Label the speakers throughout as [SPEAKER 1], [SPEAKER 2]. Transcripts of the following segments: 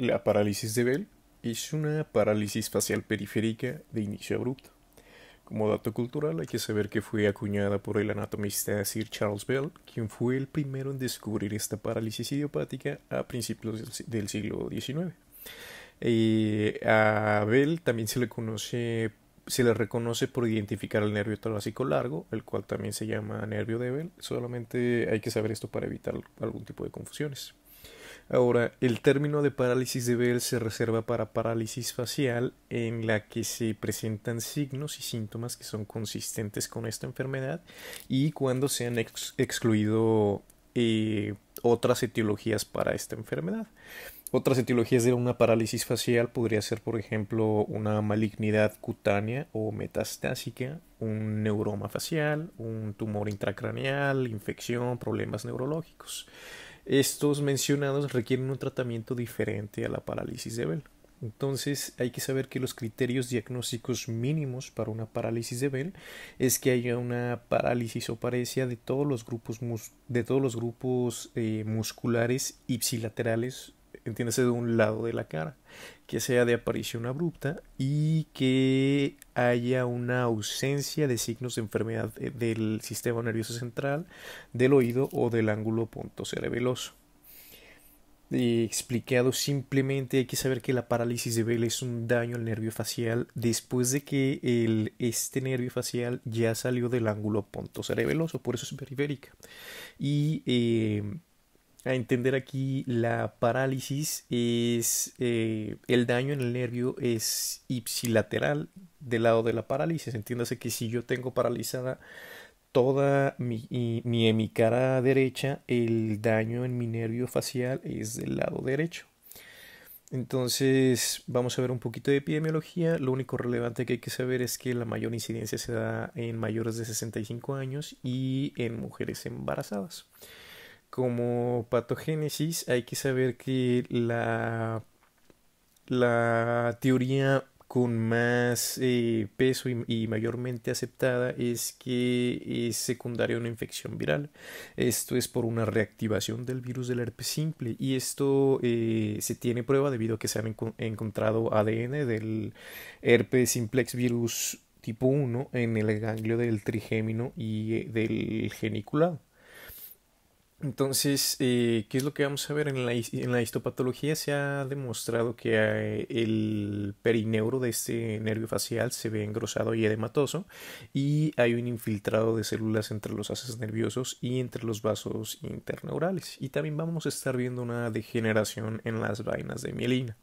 [SPEAKER 1] La parálisis de Bell es una parálisis facial periférica de inicio abrupto. Como dato cultural hay que saber que fue acuñada por el anatomista Sir Charles Bell, quien fue el primero en descubrir esta parálisis idiopática a principios del siglo XIX. Eh, a Bell también se le conoce se le reconoce por identificar el nervio torácico largo, el cual también se llama nervio de Bell. Solamente hay que saber esto para evitar algún tipo de confusiones. Ahora, el término de parálisis de Bell se reserva para parálisis facial en la que se presentan signos y síntomas que son consistentes con esta enfermedad y cuando se han excluido eh, otras etiologías para esta enfermedad. Otras etiologías de una parálisis facial podría ser, por ejemplo, una malignidad cutánea o metastásica, un neuroma facial, un tumor intracraneal, infección, problemas neurológicos. Estos mencionados requieren un tratamiento diferente a la parálisis de Bell. Entonces hay que saber que los criterios diagnósticos mínimos para una parálisis de Bell es que haya una parálisis o parecia de todos los grupos, de todos los grupos eh, musculares ipsilaterales entiéndase de un lado de la cara, que sea de aparición abrupta y que haya una ausencia de signos de enfermedad del sistema nervioso central, del oído o del ángulo pontocerebeloso. Y explicado simplemente hay que saber que la parálisis de Bell es un daño al nervio facial después de que el, este nervio facial ya salió del ángulo pontocerebeloso, por eso es periférica. Y eh, a entender aquí la parálisis es eh, el daño en el nervio es ipsilateral del lado de la parálisis. Entiéndase que si yo tengo paralizada toda mi, mi, mi cara derecha el daño en mi nervio facial es del lado derecho. Entonces vamos a ver un poquito de epidemiología. Lo único relevante que hay que saber es que la mayor incidencia se da en mayores de 65 años y en mujeres embarazadas como patogénesis hay que saber que la, la teoría con más eh, peso y, mayormente aceptada es que es secundaria a una infección viral. Esto es por una reactivación del virus del herpes simple y esto eh, se tiene prueba debido a que se han encontrado ADN del herpes simplex virus tipo 1 en el ganglio del trigémino y eh, del geniculado. Entonces, eh, ¿qué es lo que vamos a ver en la, en la histopatología? Se ha demostrado que eh, el perineuro de este nervio facial se ve engrosado y edematoso y hay un infiltrado de células entre los haces nerviosos y entre los vasos interneurales. Y también vamos a estar viendo una degeneración en las vainas de mielina.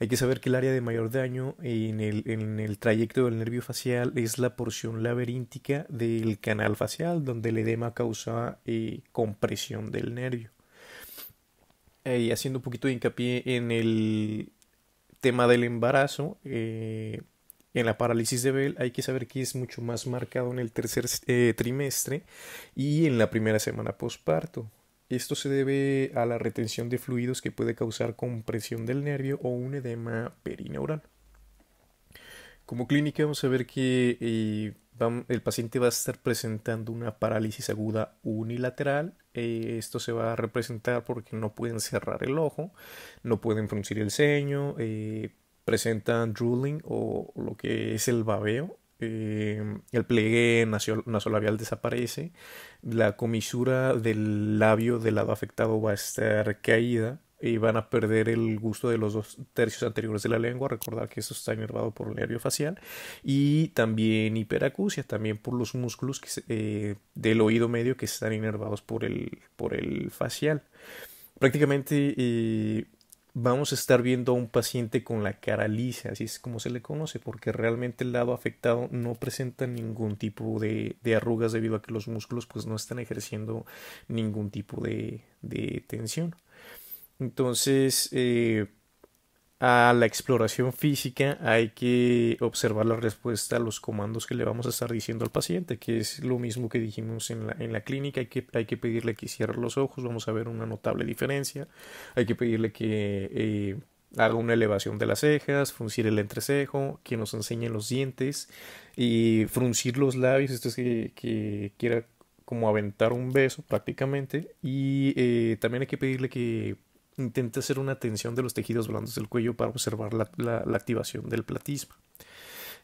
[SPEAKER 1] Hay que saber que el área de mayor daño en el, en el trayecto del nervio facial es la porción laberíntica del canal facial, donde el edema causa eh, compresión del nervio. Y haciendo un poquito de hincapié en el tema del embarazo, eh, en la parálisis de Bell hay que saber que es mucho más marcado en el tercer eh, trimestre y en la primera semana postparto. Esto se debe a la retención de fluidos que puede causar compresión del nervio o un edema perineural. Como clínica vamos a ver que eh, el paciente va a estar presentando una parálisis aguda unilateral. Eh, esto se va a representar porque no pueden cerrar el ojo, no pueden fruncir el ceño, eh, presentan drooling o lo que es el babeo eh, el pliegue nasolabial desaparece, la comisura del labio del lado afectado va a estar caída y van a perder el gusto de los dos tercios anteriores de la lengua, recordar que esto está inervado por el nervio facial, y también hiperacusia, también por los músculos eh, del oído medio que están inervados por el, por el facial. Prácticamente eh, vamos a estar viendo a un paciente con la cara lisa, así es como se le conoce, porque realmente el lado afectado no presenta ningún tipo de, de arrugas debido a que los músculos pues no están ejerciendo ningún tipo de, de tensión. Entonces, eh, a la exploración física hay que observar la respuesta a los comandos que le vamos a estar diciendo al paciente, que es lo mismo que dijimos en la, en la clínica, hay que, hay que pedirle que cierre los ojos, vamos a ver una notable diferencia, hay que pedirle que eh, haga una elevación de las cejas, fruncir el entrecejo, que nos enseñe los dientes y fruncir los labios, esto es que, que quiera como aventar un beso prácticamente. Y eh, también hay que pedirle que intenta hacer una tensión de los tejidos blandos del cuello para observar la, la, activación del platisma.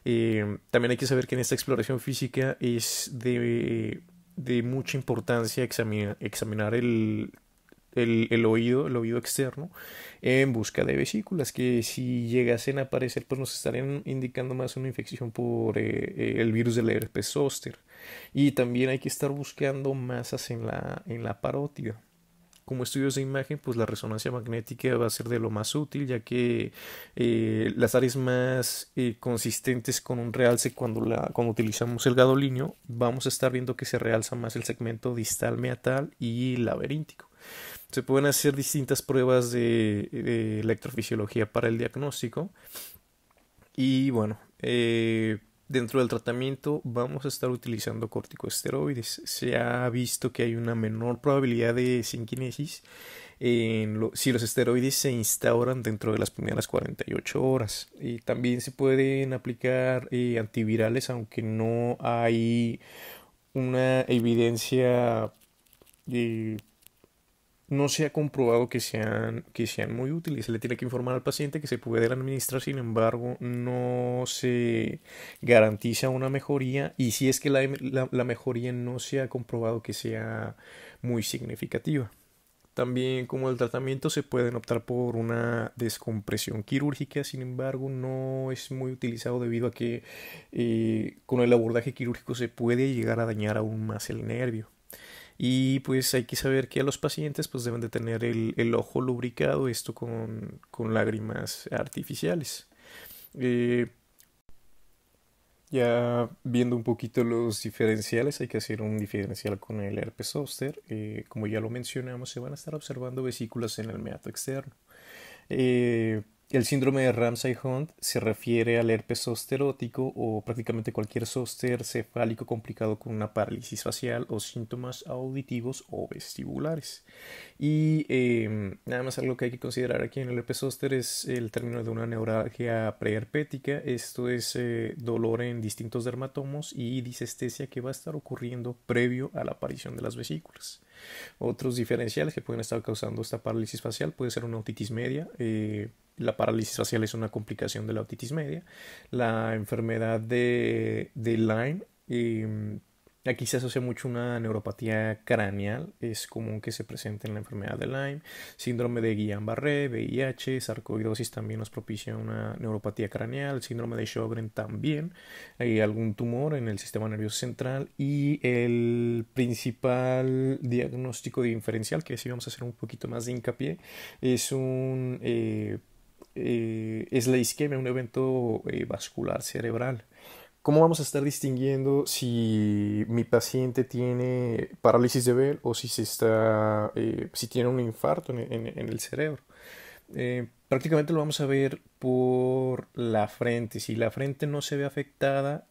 [SPEAKER 1] Eh, también hay que saber que en esta exploración física es de, de mucha importancia examinar, examinar el, el, oído, el oído externo, en busca de vesículas que si llegasen a aparecer pues nos estarían indicando más una infección por eh, eh, el virus del herpes zóster. Y también hay que estar buscando masas en la, en la parótida como estudios de imagen, pues la resonancia magnética va a ser de lo más útil, ya que eh, las áreas más eh, consistentes con un realce cuando, la, cuando utilizamos el gadolinio, vamos a estar viendo que se realza más el segmento distal meatal y laberíntico. Se pueden hacer distintas pruebas de, electrofisiología para el diagnóstico. Y bueno, eh, Dentro del tratamiento vamos a estar utilizando corticosteroides. Se ha visto que hay una menor probabilidad de sinquinesis si los esteroides se instauran dentro de las primeras 48 horas. También se pueden aplicar eh, antivirales aunque no hay una evidencia eh, no se ha comprobado que sean, que sean muy útiles. Se le tiene que informar al paciente que se puede administrar, sin embargo, no se garantiza una mejoría y si es que la, la, mejoría no se ha comprobado que sea muy significativa. También como el tratamiento se pueden optar por una descompresión quirúrgica, sin embargo no es muy utilizado debido a que eh, con el abordaje quirúrgico se puede llegar a dañar aún más el nervio y pues hay que saber que a los pacientes pues deben de tener el, el ojo lubricado, esto con, con lágrimas artificiales. Eh, ya viendo un poquito los diferenciales, hay que hacer un diferencial con el herpes zóster. Eh, como ya lo mencionamos, se van a estar observando vesículas en el meato externo. Eh, el síndrome de Ramsay-Hunt se refiere al herpes zosterótico o prácticamente cualquier zóster cefálico complicado con una parálisis facial o síntomas auditivos o vestibulares. Y em, nada más algo que hay que considerar aquí en el herpes zóster es el término de una neuralgia preherpética. Esto es eh, dolor en distintos dermatomos y disestesia que va a estar ocurriendo previo a la aparición de las vesículas. Otros diferenciales que pueden estar causando esta parálisis facial puede ser una otitis media. Eh, la parálisis facial es una complicación de la otitis media. La enfermedad de, de Lyme em, Aquí se asocia mucho una neuropatía craneal, es común que se presente en la enfermedad de Lyme, síndrome de Guillain-Barré, VIH, sarcoidosis también nos propicia una neuropatía craneal, síndrome de Sjögren también, hay algún tumor en el sistema nervioso central y el principal diagnóstico diferencial, que sí vamos a hacer un poquito más de hincapié, es un eh, eh, es la isquemia, un evento eh, vascular cerebral. ¿Cómo vamos a estar distinguiendo si mi paciente tiene parálisis de Bell o si, se está, eh, si tiene un infarto en, el cerebro? Eh, prácticamente lo vamos a ver por la frente. Si la frente no se ve afectada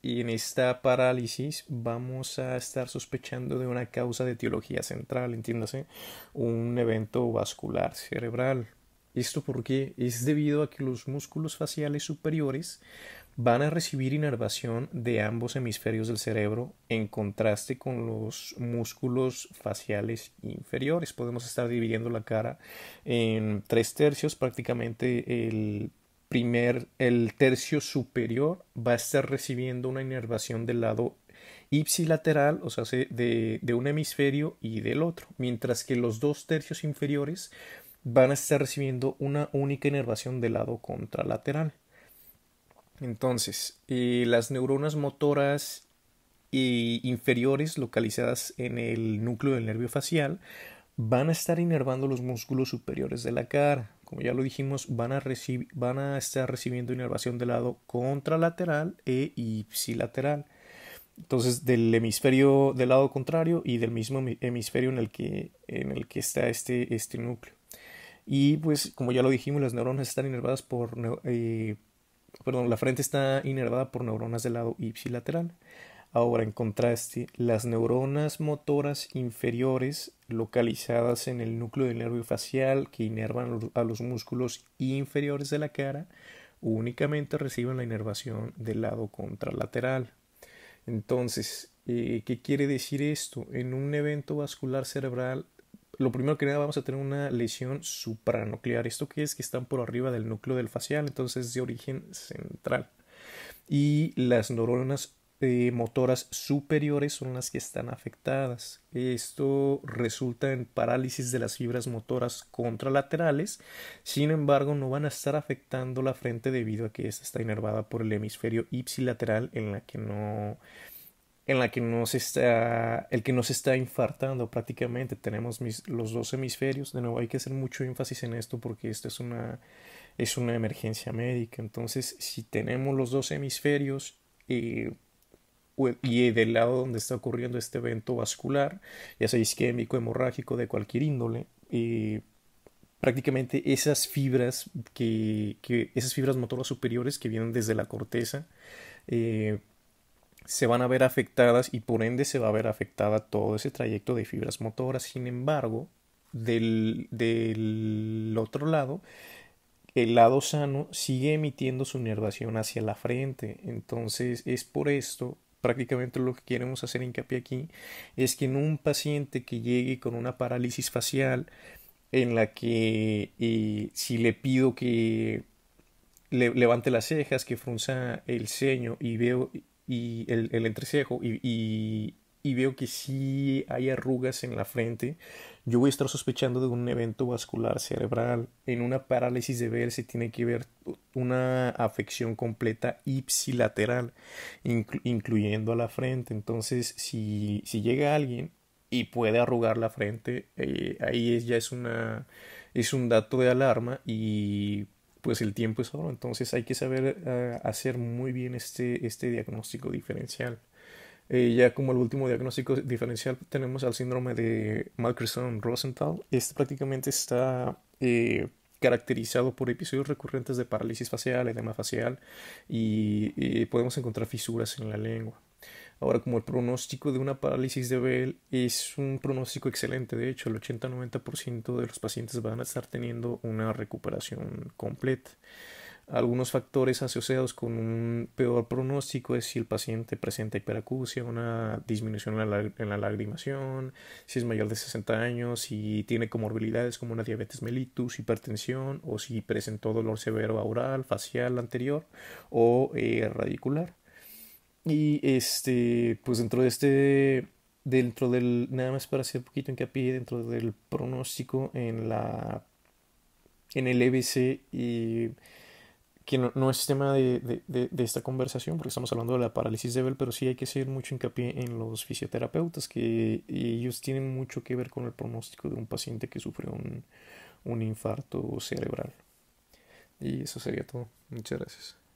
[SPEAKER 1] y en esta parálisis vamos a estar sospechando de una causa de etiología central, entiéndase, un evento vascular cerebral. ¿Esto porque Es debido a que los músculos faciales superiores van a recibir inervación de ambos hemisferios del cerebro en contraste con los músculos faciales inferiores. Podemos estar dividiendo la cara en tres tercios, prácticamente el primer, el tercio superior va a estar recibiendo una inervación del lado ipsilateral, o sea, de, de un hemisferio y del otro, mientras que los dos tercios inferiores van a estar recibiendo una única inervación del lado contralateral. Entonces, eh, las neuronas motoras inferiores localizadas en el núcleo del nervio facial van a estar inervando los músculos superiores de la cara. Como ya lo dijimos, van a, van a estar recibiendo inervación del lado contralateral e ipsilateral. Entonces, del hemisferio del lado contrario y del mismo hemisferio en el que, en el que está este, este núcleo. Y pues, como ya lo dijimos, las neuronas están inervadas por eh, perdón, la frente está inervada por neuronas del lado ipsilateral. Ahora, en contraste, las neuronas motoras inferiores localizadas en el núcleo del nervio facial que inervan a los músculos inferiores de la cara únicamente reciben la inervación del lado contralateral. Entonces, eh, ¿qué quiere decir esto? En un evento vascular cerebral lo primero que nada vamos a tener una lesión supranuclear. ¿Esto qué es? Que están por arriba del núcleo del facial, entonces de origen central. Y las neuronas eh, motoras superiores son las que están afectadas. Esto resulta en parálisis de las fibras motoras contralaterales, sin embargo no van a estar afectando la frente debido a que esta está inervada por el hemisferio ipsilateral en la que no en la que no se está el que no se está infartando prácticamente. Tenemos los dos hemisferios. De nuevo hay que hacer mucho énfasis en esto porque esto es una es una emergencia médica. Entonces si tenemos los dos hemisferios eh, y del lado donde está ocurriendo este evento vascular, ya sea isquémico, hemorrágico, de cualquier índole, eh, prácticamente esas fibras que, que, esas fibras motoras superiores que vienen desde la corteza eh, se van a ver afectadas y por ende se va a ver afectada todo ese trayecto de fibras motoras. Sin embargo, del, del otro lado, el lado sano sigue emitiendo su inervación hacia la frente. Entonces es por esto prácticamente lo que queremos hacer hincapié aquí es que en un paciente que llegue con una parálisis facial en la que eh, si le pido que levante las cejas, que frunza el ceño y veo y el, el entrecejo y, y veo que sí hay arrugas en la frente, yo voy a estar sospechando de un evento vascular cerebral. En una parálisis de ver se tiene que ver una afección completa ipsilateral, incluyendo a la frente. Entonces, si, si llega alguien y puede arrugar la frente, eh, ahí ya es, una, es un dato de alarma y pues el tiempo es oro. Entonces hay que saber eh, hacer muy bien este, este diagnóstico diferencial. Eh, ya como el último diagnóstico diferencial tenemos al síndrome de Malkerson-Rosenthal. Este prácticamente está eh, caracterizado por episodios recurrentes de parálisis facial, edema facial y, podemos encontrar fisuras en la lengua. Ahora, como el pronóstico de una parálisis de Bell es un pronóstico excelente, de hecho, el 80-90% de los pacientes van a estar teniendo una recuperación completa. Algunos factores asociados con un peor pronóstico es si el paciente presenta hiperacusia, una disminución en la, lagrimación, si es mayor de 60 años, si tiene comorbilidades como una diabetes mellitus, hipertensión o si presentó dolor severo oral, facial anterior o eh, radicular. Y este, pues dentro de este, dentro del, nada más para hacer un poquito hincapié, dentro del pronóstico en la, en el EBC y que no, es tema de, esta conversación porque estamos hablando de la parálisis de Bell, pero sí hay que hacer mucho hincapié en los fisioterapeutas, que ellos tienen mucho que ver con el pronóstico de un paciente que sufre un, un infarto cerebral. Y eso sería todo. Muchas gracias.